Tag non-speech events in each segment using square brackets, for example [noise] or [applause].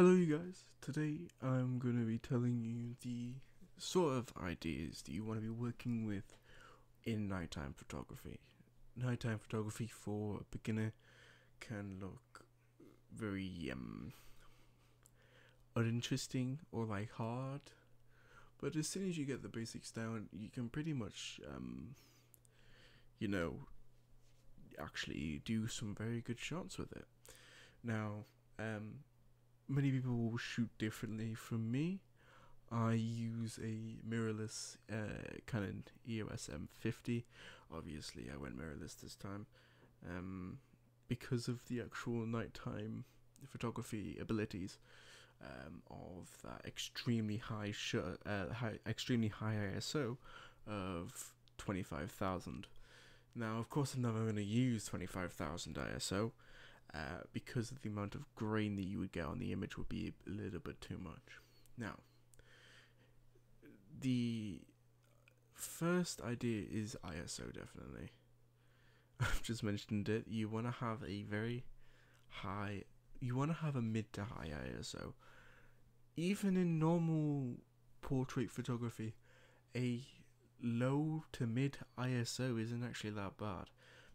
Hello, you guys. Today I'm going to be telling you the sort of ideas that you want to be working with in nighttime photography. Nighttime photography for a beginner can look very um, uninteresting or like hard, but as soon as you get the basics down, you can pretty much, um, you know, actually do some very good shots with it. Now, um, many people will shoot differently from me. I use a mirrorless uh, Canon EOS M50. Obviously, I went mirrorless this time um, because of the actual nighttime photography abilities um, of that extremely high uh, high, extremely high ISO of 25,000. Now, of course, I'm never going to use 25,000 ISO uh, because of the amount of grain that you would get on the image would be a little bit too much. Now, the first idea is ISO, definitely. [laughs] I've just mentioned it. You want to have a very high, you want to have a mid to high ISO. Even in normal portrait photography, a low to mid ISO isn't actually that bad.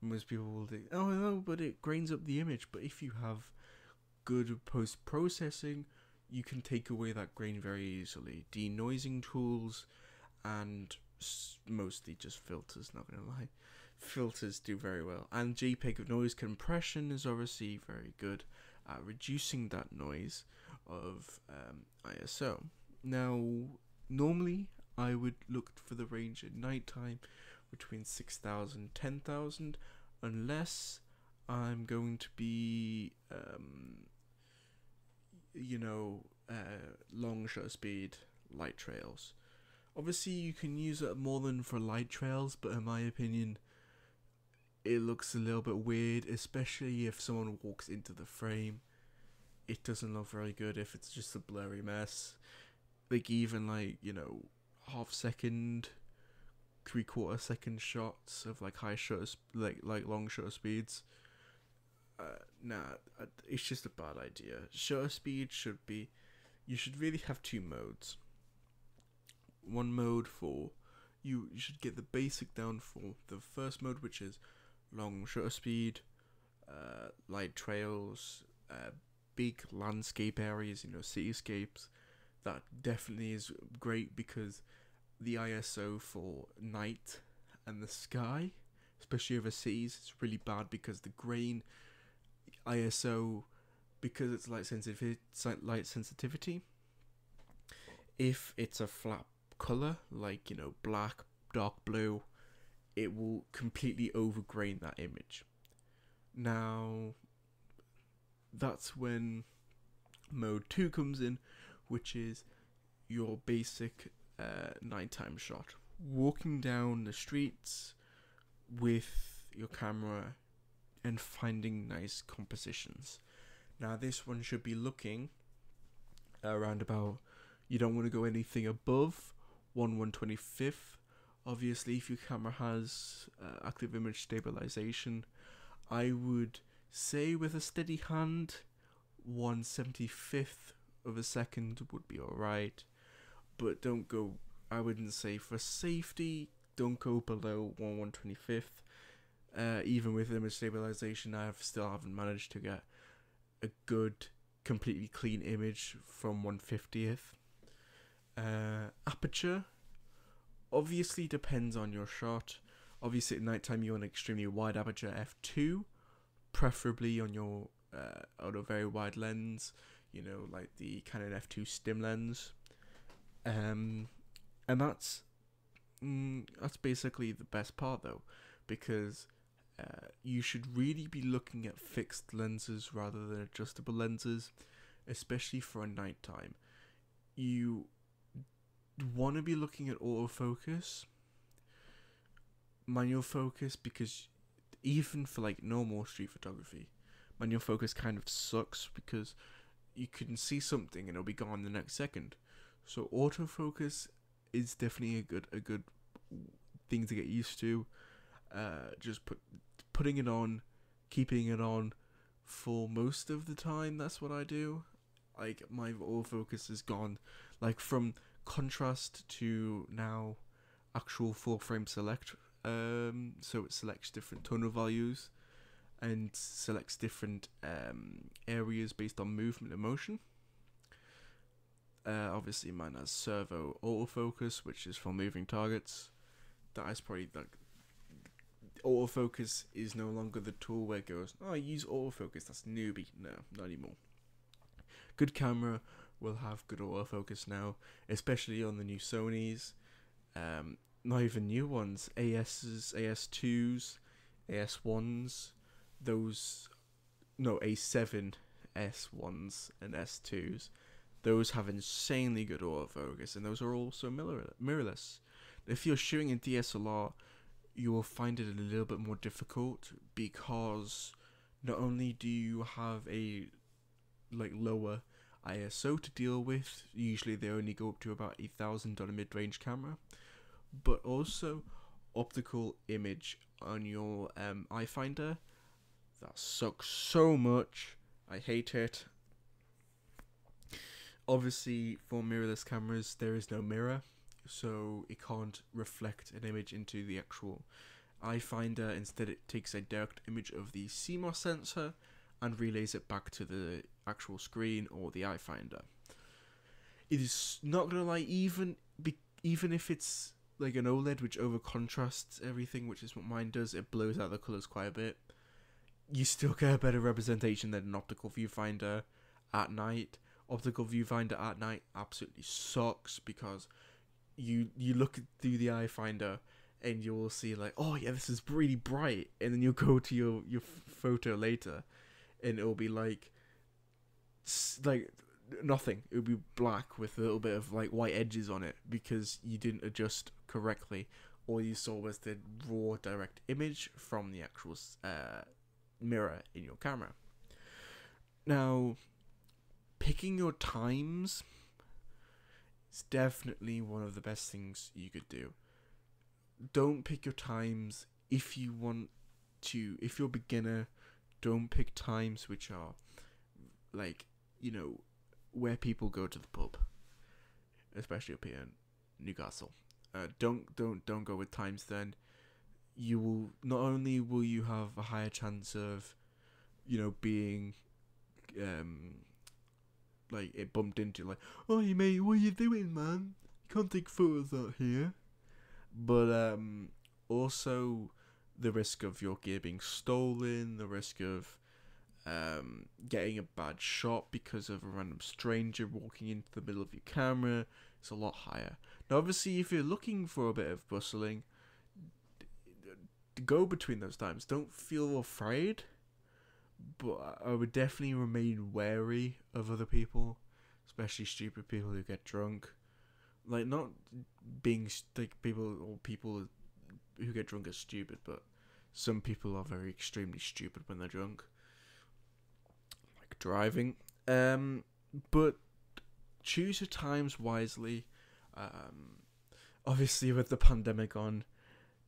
Most people will think, oh no, but it grains up the image. But if you have good post processing, you can take away that grain very easily. Denoising tools and mostly just filters, not gonna lie. Filters do very well. And JPEG noise compression is obviously very good at reducing that noise of um, ISO. Now, normally I would look for the range at nighttime between 6,000 10,000 unless I'm going to be um, you know uh, long shutter speed light trails. Obviously you can use it more than for light trails but in my opinion it looks a little bit weird especially if someone walks into the frame. It doesn't look very good if it's just a blurry mess. Like even like you know half second three quarter second shots of like high shutter like like long shutter speeds. Uh, nah it's just a bad idea. Shutter speed should be you should really have two modes. One mode for you you should get the basic down for the first mode which is long shutter speed uh, light trails uh, big landscape areas you know cityscapes. That definitely is great because the ISO for night and the sky, especially overseas, it's really bad because the grain ISO, because it's light sensitivity, light sensitivity. If it's a flat color like you know black, dark blue, it will completely overgrain that image. Now, that's when mode two comes in, which is your basic uh, nighttime shot. Walking down the streets with your camera and finding nice compositions. Now, this one should be looking around about, you don't want to go anything above 1 125th. Obviously, if your camera has uh, active image stabilization, I would say with a steady hand, 175th of a second would be alright but don't go. I wouldn't say for safety, don't go below one one twenty fifth. Uh, even with image stabilization, I have still haven't managed to get a good, completely clean image from one fiftieth. Uh, aperture obviously depends on your shot. Obviously, at nighttime you want an extremely wide aperture f two, preferably on your uh, on a very wide lens. You know, like the Canon f two stim lens um, and that's mm, that's basically the best part though, because uh, you should really be looking at fixed lenses rather than adjustable lenses, especially for a nighttime. You want to be looking at autofocus, manual focus, because even for like normal street photography, manual focus kind of sucks because you can see something and it'll be gone the next second. So autofocus is definitely a good a good thing to get used to. Uh, just put putting it on, keeping it on for most of the time. That's what I do. like my autofocus has gone like from contrast to now actual full frame select um so it selects different tonal values and selects different um areas based on movement and motion uh, obviously mine has servo autofocus which is for moving targets that is probably like autofocus is no longer the tool where it goes oh I use autofocus that's newbie no not anymore good camera will have good autofocus now, especially on the new Sony's. Um, not even new ones, AS's, AS2s, AS1s, those, no, A7 S1s and S2s. Those have insanely good autofocus, and those are also mirror- mirrorless. If you're shooting in DSLR, you will find it a little bit more difficult because not only do you have a like lower ISO to deal with. Usually they only go up to about a thousand on a mid range camera, but also optical image on your um, eye finder. That sucks so much. I hate it. Obviously, for mirrorless cameras, there is no mirror, so it can't reflect an image into the actual eye finder. Instead, it takes a direct image of the CMOS sensor and relays it back to the actual screen or the eye finder. It is not gonna lie, even be, even if it's like an OLED which over contrasts everything, which is what mine does, it blows out the colors quite a bit. You still get a better representation than an optical viewfinder at night. Optical viewfinder at night absolutely sucks because you you look through the eye finder and you will see like oh yeah this is really bright and then you'll go to your your photo later and it'll be like like nothing. it'll be black with a little bit of like white edges on it because you didn't adjust correctly. All you saw was the raw direct image from the actual uh, mirror in your camera. Now, picking your times is definitely one of the best things you could do. Don't pick your times if you want to. If you're a beginner, don't pick times which are like you know where people go to the pub, especially up here in Newcastle. Uh, don't don't don't go with times then. You will not only will you have a higher chance of, you know, being, um, like it bumped into like, oh you mate, what are you doing, man? You can't take photos out here. But um, also the risk of your gear being stolen, the risk of um, getting a bad shot because of a random stranger walking into the middle of your camera is a lot higher. Now, obviously, if you're looking for a bit of bustling, go between those times. Don't feel afraid, but I would definitely remain wary of other people, especially stupid people who get drunk. Like not being like people or people who get drunk are stupid, but some people are very extremely stupid when they're drunk like driving. Um, but choose your times wisely. Um, obviously, with the pandemic on,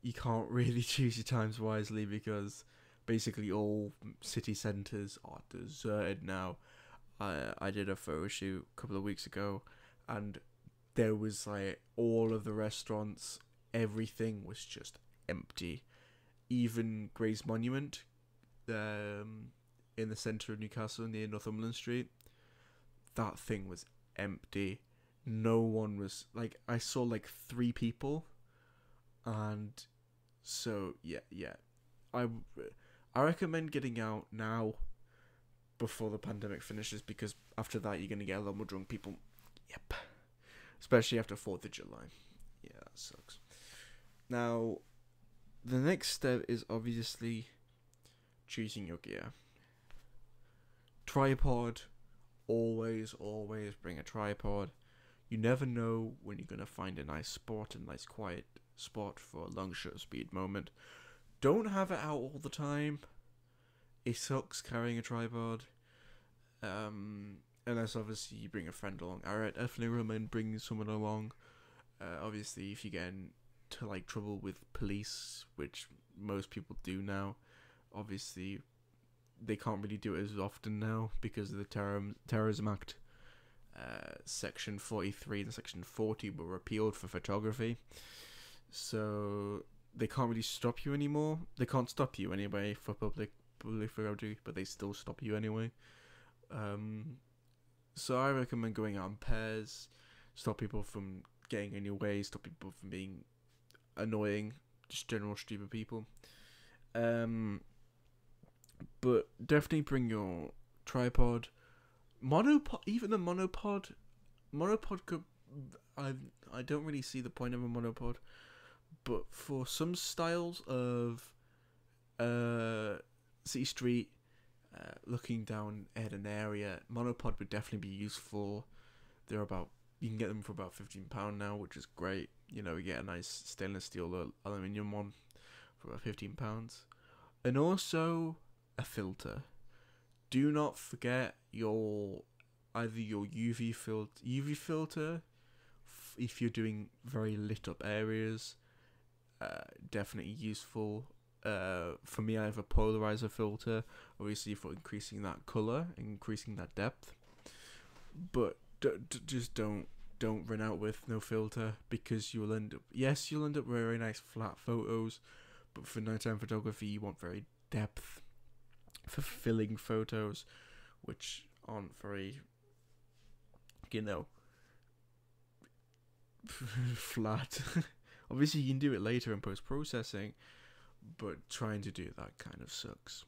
you can't really [laughs] choose your times wisely because basically all city centres are deserted now. I I did a photo shoot a couple of weeks ago, and there was like all of the restaurants, everything was just empty. Even Grey's Monument, um, in the centre of Newcastle near Northumberland Street. That thing was empty. No one was like I saw like three people, and so yeah, yeah. I I recommend getting out now before the pandemic finishes because after that you're gonna get a lot more drunk people. Yep, especially after Fourth of July. Yeah, that sucks. Now, the next step is obviously choosing your gear tripod always always bring a tripod you never know when you're going to find a nice spot a nice quiet spot for a long shutter speed moment don't have it out all the time. It sucks carrying a tripod. Um unless obviously you bring a friend along. I would definitely recommend bringing someone along. Uh, obviously if you get into like trouble with police which most people do now obviously they can't really do it as often now because of the terror, terrorism act. Uh, section 43 and section 40 were repealed for photography. So they can't really stop you anymore. They can't stop you anyway for public photography, but they still stop you anyway. Um, so I recommend going out in pairs, stop people from getting in your way, stop people from being annoying, just general stupid people. Um, but definitely bring your tripod, monopod. Even the monopod, monopod could. I I don't really see the point of a monopod, but for some styles of, uh, city street, uh, looking down at an area, monopod would definitely be useful. They're about you can get them for about fifteen pound now, which is great. You know, you get a nice stainless steel aluminium one for about fifteen pounds, and also a filter. Do not forget your either your UV filter UV filter if you're doing very lit up areas. Uh, definitely useful. Uh, for me, I have a polarizer filter, obviously for increasing that color, increasing that depth. But just don't don't run out with no filter because you'll end up yes you'll end up very nice flat photos, but for nighttime photography you want very depth fulfilling photos, which aren't very, you know, [laughs] flat. [laughs] Obviously, you can do it later in post processing, but trying to do that kind of sucks.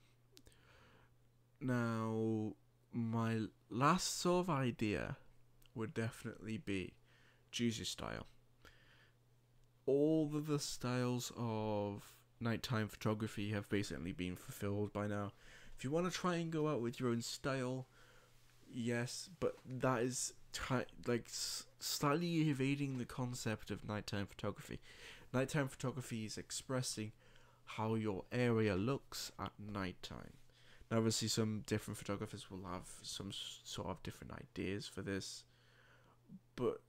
Now, my last sort of idea would definitely be your style. All of the styles of nighttime photography have basically been fulfilled by now. If you want to try and go out with your own style, yes, but that is like s- slightly evading the concept of nighttime photography. Nighttime photography is expressing how your area looks at nighttime. Now, obviously, some different photographers will have some sort of different ideas for this, but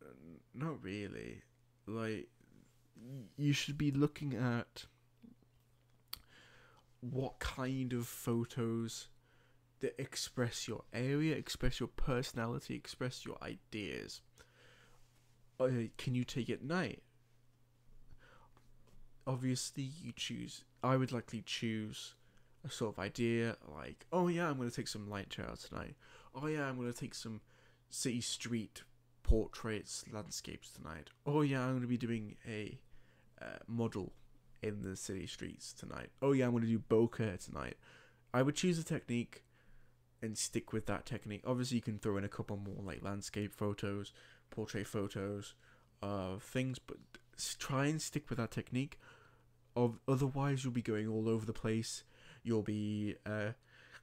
not really. Like, you should be looking at what kind of photos express your area, express your personality, express your ideas. Uh, can you take at night? Obviously, you choose. I would likely choose a sort of idea like, oh yeah, I'm going to take some light trails tonight. Oh yeah, I'm going to take some city street portraits, landscapes tonight. Oh yeah, I'm going to be doing a uh, model in the city streets tonight. Oh yeah, I'm going to do bokeh tonight. I would choose a technique and stick with that technique. Obviously, you can throw in a couple more like landscape photos, portrait photos, uh, things, but try and stick with that technique. Of otherwise, you'll be going all over the place. You'll be uh,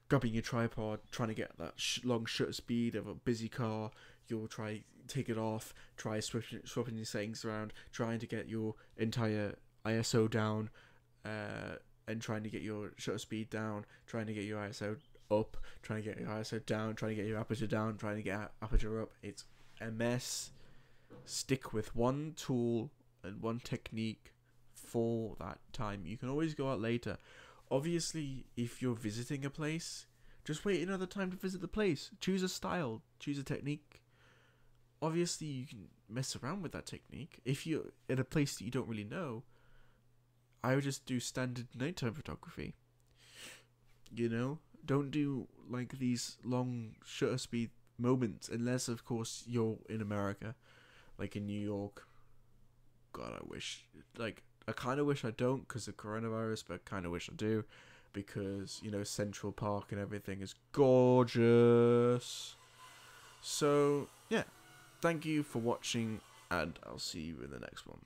grabbing your tripod, trying to get that sh- long shutter speed of a busy car. You'll try take it off, try swapping, your settings around, trying to get your entire ISO down, uh, and trying to get your shutter speed down, trying to get your ISO up, trying to get your ISO down, trying to get your aperture down, trying to get aperture up. It's a mess. Stick with one tool and one technique for that time. You can always go out later. Obviously, if you're visiting a place, just wait another time to visit the place. Choose a style, choose a technique. Obviously, you can mess around with that technique. If you're in a place that you don't really know, I would just do standard nighttime photography. You know, don't do like these long shutter speed moments unless, of course, you're in America, like in New York. God, I wish. Like, I kind of wish I don't because of coronavirus, but kind of wish I do because you know Central Park and everything is gorgeous. So yeah, thank you for watching, and I'll see you in the next one.